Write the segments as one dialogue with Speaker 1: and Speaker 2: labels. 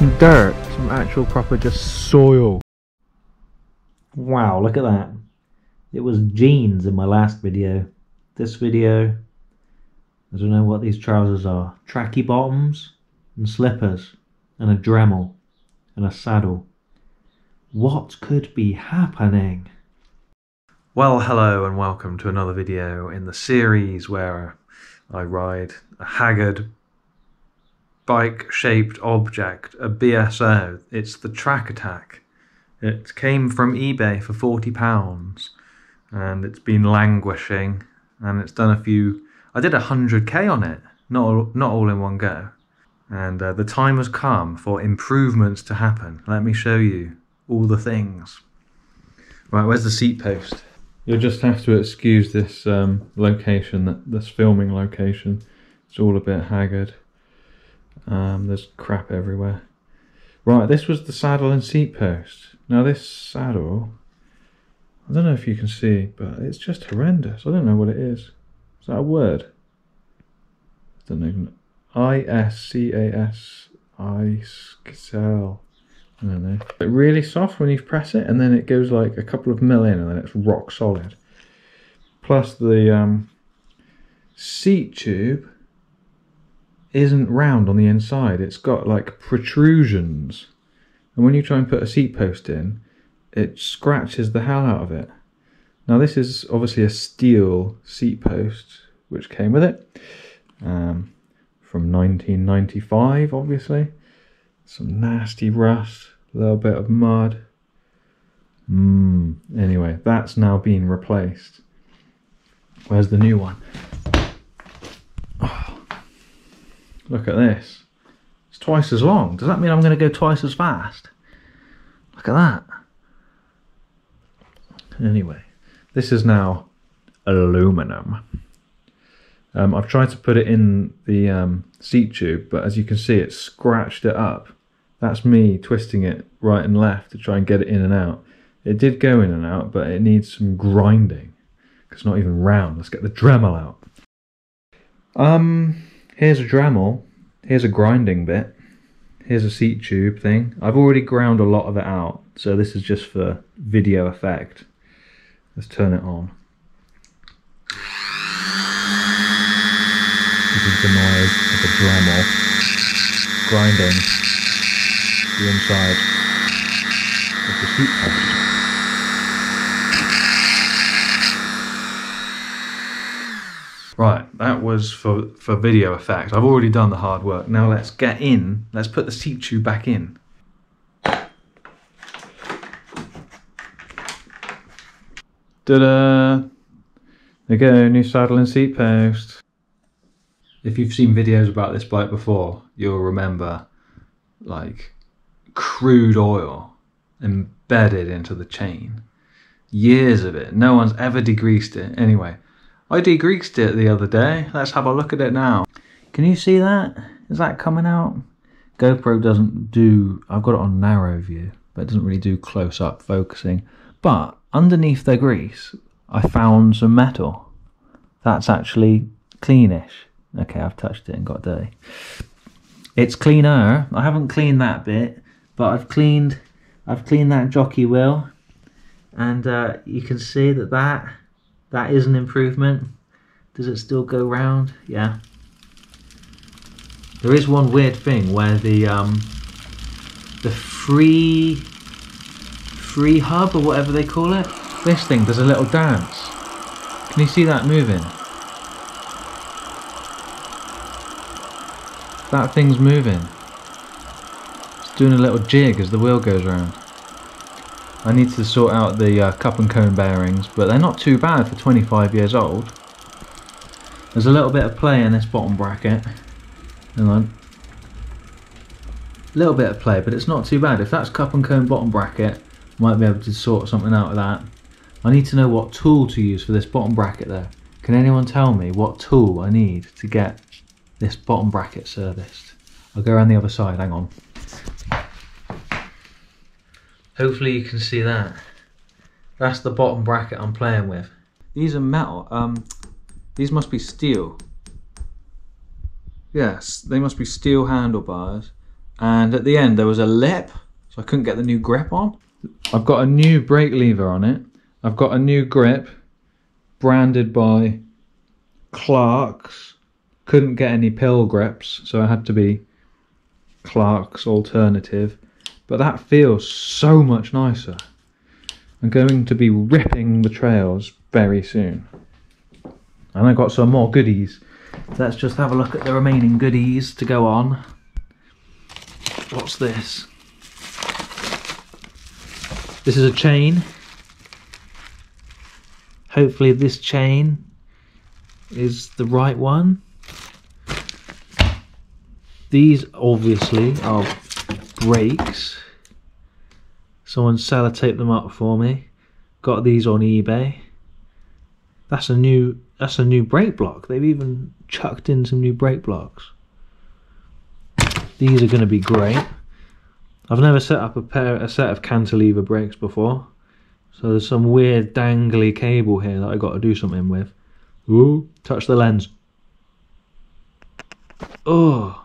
Speaker 1: some dirt, some actual proper just soil.
Speaker 2: Wow, look at that. It was jeans in my last video. This video, I don't know what these trousers are. Tracky bottoms and slippers and a Dremel and a saddle. What could be happening?
Speaker 1: Well, hello and welcome to another video in the series where I ride a haggard bike shaped object, a BSO. It's the Trakatak. It came from eBay for £40 and it's been languishing and it's done a few. I did 100k on it, not all, not all in one go. And uh, the time has come for improvements to happen. Let me show you all the things. Right, where's the seat post? You'll just have to excuse this um, location, this filming location. It's all a bit haggard. Um, there's crap everywhere. Right, this was the saddle and seat post. Now this saddle, I don't know if you can see, but it's just horrendous. I don't know what it is. Is that a word? I don't even. I S C A S I Scale. I don't know. It's really soft when you press it, and then it goes like a couple of mil in, and then it's rock solid. Plus the um, seat tube isn't round on the inside. It's got like protrusions. And when you try and put a seat post in, it scratches the hell out of it. Now this is obviously a steel seat post which came with it um, from 1995 obviously. Some nasty rust, a little bit of mud. Mm. Anyway, that's now been replaced. Where's the new one? Oh, look at this. It's twice as long. Does that mean I'm going to go twice as fast? Look at that. Anyway, this is now aluminum. Um, I've tried to put it in the um, seat tube, but as you can see, it's scratched it up. That's me twisting it right and left to try and get it in and out. It did go in and out, but it needs some grinding. It's not even round. Let's get the Dremel out. Um, here's a Dremel. Here's a grinding bit. Here's a seat tube thing. I've already ground a lot of it out, so this is just for video effect. Let's turn it on. This is the noise of the Dremel grinding the inside of the seat post. Right, that was for, for video effect. I've already done the hard work. Now let's get in. Let's put the seat tube back in. Ta-da! There you go, new saddle and seat post. If you've seen videos about this bike before, you'll remember like crude oil embedded into the chain. Years of it. No one's ever degreased it. Anyway, I degreased it the other day. Let's have a look at it now. Can you see that? Is that coming out? GoPro doesn't do, I've got it on narrow view, but it doesn't really do close up focusing. But underneath the grease, I found some metal. That's actually cleanish. Okay, I've touched it and got dirty. It's cleaner. I haven't cleaned that bit, but I've cleaned, I've cleaned that jockey wheel, and uh, you can see that that that is an improvement. Does it still go round? Yeah. There is one weird thing where the um, the free free hub or whatever they call it. This thing does a little dance. Can you see that moving? That thing's moving. It's doing a little jig as the wheel goes around. I need to sort out the uh, cup and cone bearings, but they're not too bad for 25 years old. There's a little bit of play in this bottom bracket. Hang on. A little bit of play, but it's not too bad. If that's cup and cone bottom bracket, might be able to sort something out of that. I need to know what tool to use for this bottom bracket though. Can anyone tell me what tool I need to get this bottom bracket serviced? I'll go around the other side, hang on. Hopefully you can see that. That's the bottom bracket I'm playing with. These are metal. Um, these must be steel. Yes, they must be steel handlebars. and at the end there was a lip, so I couldn't get the new grip on. I've got a new brake lever on it. I've got a new grip, branded by Clark's. Couldn't get any pill grips, so I had to be Clark's alternative. But that feels so much nicer. I'm going to be ripping the trails very soon. And I got some more goodies. Let's just have a look at the remaining goodies to go on. What's this? This is a chain. Hopefully this chain is the right one. These obviously are brakes. Someone sellotaped them up for me. Got these on eBay. That's a new that's a new brake block. They've even chucked in some new brake blocks. These are going to be great. I've never set up a pair a set of cantilever brakes before. So there's some weird dangly cable here that I got to do something with. Ooh, touch the lens. Oh,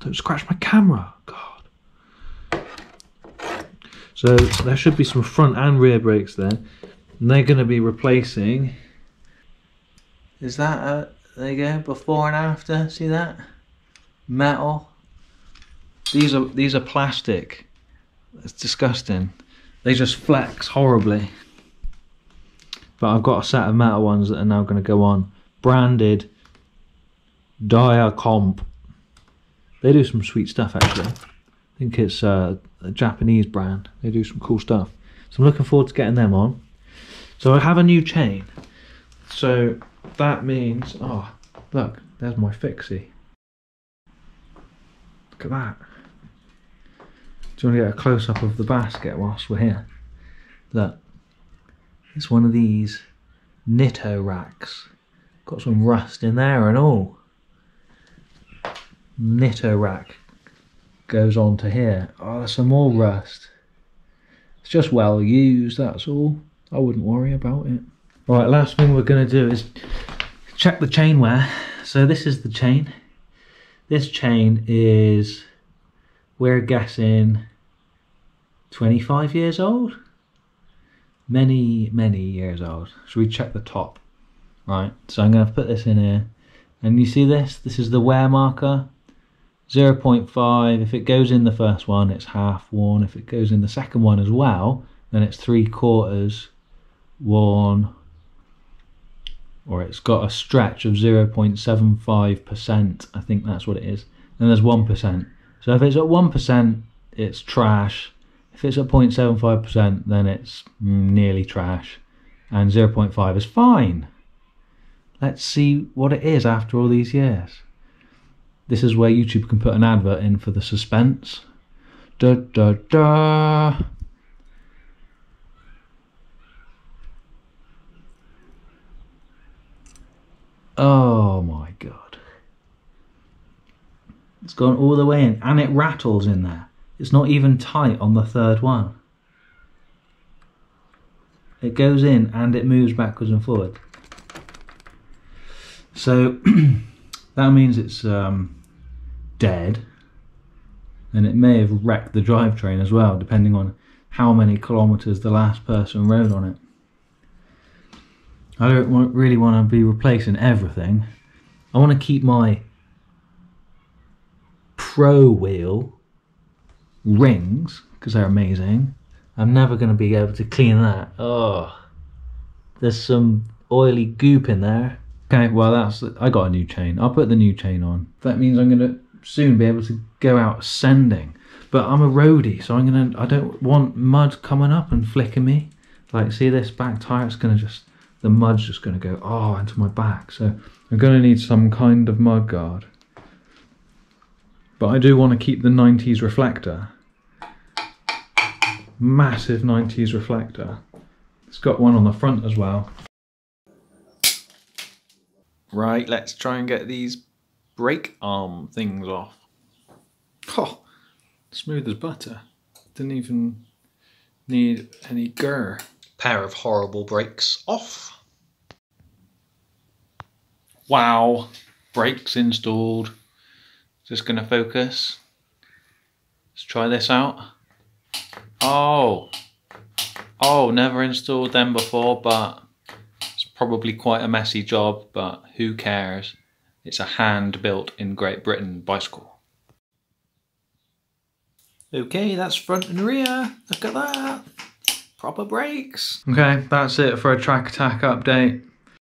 Speaker 1: don't scratch my camera. God. So there should be some front and rear brakes there. And they're going to be replacing. Is that a, there you go, before and after, see that? Metal. These are these are plastic. It's disgusting. They just flex horribly. But I've got a set of metal ones that are now going to go on. Branded Dia Comp. They do some sweet stuff actually. I think it's a Japanese brand. They do some cool stuff. So I'm looking forward to getting them on. So I have a new chain. So that means, oh, look, there's my fixie. Look at that. Do you want to get a close up of the basket whilst we're here? Look, it's one of these Nitto racks. Got some rust in there and all. Nitto rack goes on to here. Oh, there's some more rust. It's just well used, that's all. I wouldn't worry about it. Right, last thing we're going to do is check the chain wear. So this is the chain. This chain is, we're guessing, 25 years old? Many, many years old. Should we check the top? Right, so I'm going to put this in here. And you see this? This is the wear marker. 0.5. If it goes in the first one, it's half worn. If it goes in the second one as well, then it's three quarters worn or it's got a stretch of 0.75%. I think that's what it is. And there's 1%. So if it's at 1%, it's trash. If it's at 0.75%, then it's nearly trash. And 0.5 is fine. Let's see what it is after all these years. This is where YouTube can put an advert in for the suspense. Da da da. Oh my god. It's gone all the way in and it rattles in there. It's not even tight on the third one. It goes in and it moves backwards and forward. So that means it's um, dead and it may have wrecked the drivetrain as well, depending on how many kilometers the last person rode on it. I don't want, really want to be replacing everything. I want to keep my Prowheel rings because they're amazing. I'm never going to be able to clean that. Oh, there's some oily goop in there. Okay, well that's I got a new chain. I'll put the new chain on. That means I'm going to soon be able to go out sending. But I'm a roadie, so I'm gonna. I don't want mud coming up and flicking me. Like, see this back tire? It's gonna just the mud's just to go oh into my back. So I'm to need some kind of mud guard. But I do want to keep the 90s reflector. Massive 90s reflector. It's got one on the front as well. Right, let's try and get these brake arm things off. Oh, smooth as butter. Didn't even need any gur pair of horrible brakes off. Wow, brakes installed. Just going to focus. Let's try this out. Oh, oh, never installed them before, but it's probably quite a messy job, but who cares? It's a hand built in Great Britain bicycle.
Speaker 2: Okay, that's front and rear. Look at that. Proper brakes.
Speaker 1: Okay, that's it for a Trakatak update.